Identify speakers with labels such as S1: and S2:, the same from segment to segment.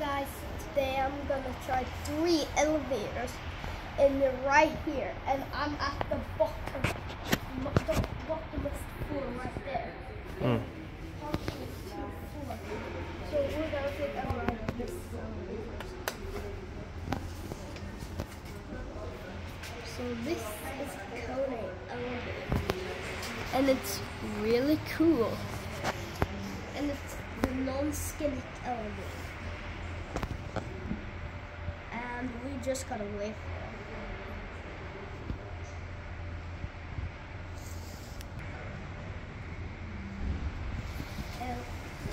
S1: guys, today I'm gonna try three elevators and they're right here and I'm at the bottom the bottomest floor right there.
S2: Mm.
S1: So we're gonna take a ride on this. So this is Kone elevator and it's really cool. And it's the non-skillet elevator. And we just gotta wait it.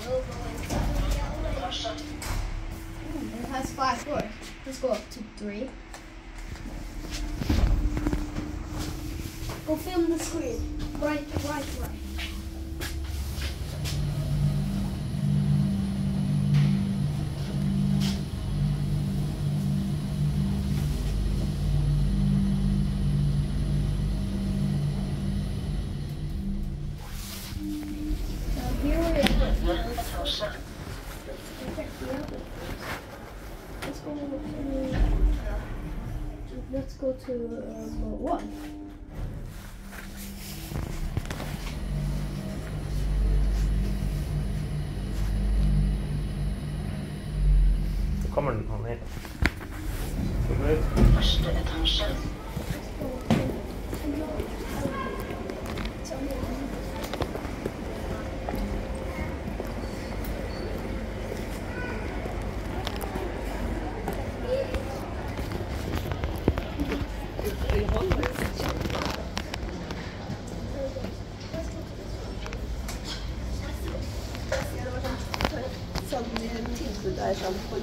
S1: We'll it has five floors. Let's go up to three. Go film the screen. Right, right, right. Let's go to. Let's go to um, one.
S2: Så kommer den
S3: achava que
S1: foi.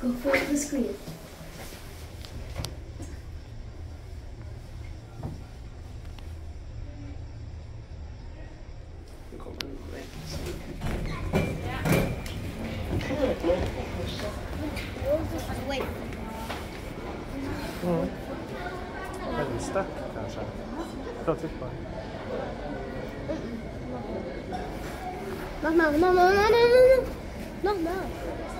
S1: Go for the screen.
S2: Mm. Väldigt stark
S1: No, no, no, no, no, no, no, no, no, no.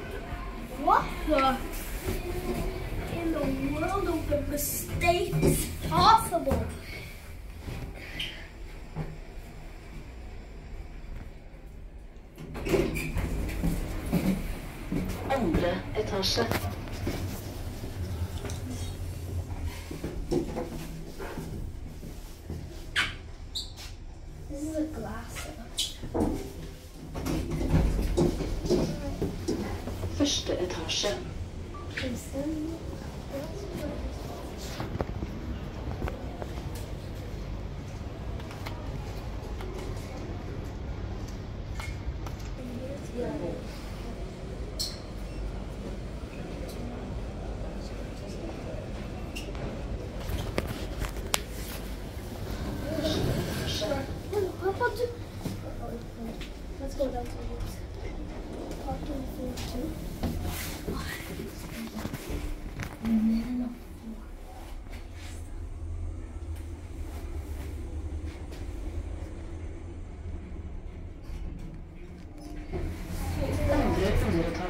S1: In the world of the mistakes possible?
S3: Andre etasje.
S1: action.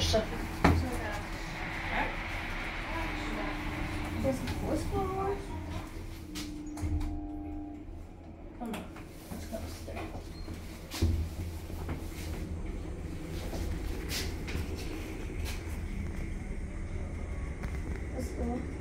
S1: Forse. Let's go.